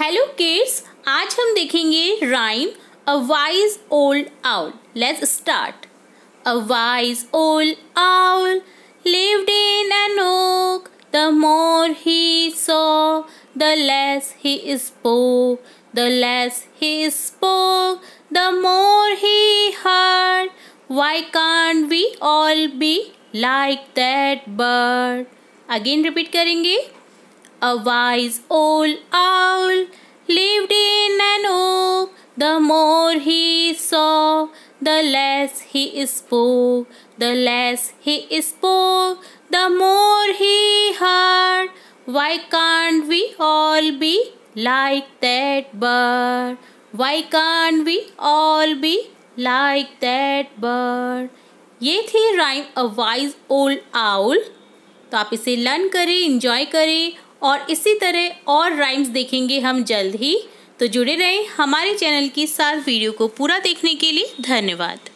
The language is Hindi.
हेलो किड्स आज हम देखेंगे rhyme a wise old owl let's start a wise old owl lived in an oak the more he saw the less he spoke the less he spoke the more he heard why can't we all be like that bird again repeat करेंगे. A wise old owl lived in an oak. The more he saw, the less he spoke. The less he spoke, the more he heard. Why can't we all be like that bird? Why can't we all be like that bird? ये थी rhyme a wise old owl तो आप इसे लर्न करें इंजॉय करें और इसी तरह और राइम्स देखेंगे हम जल्द ही। तो जुड़े रहें हमारे चैनल की साथ वीडियो को पूरा देखने के लिए धन्यवाद।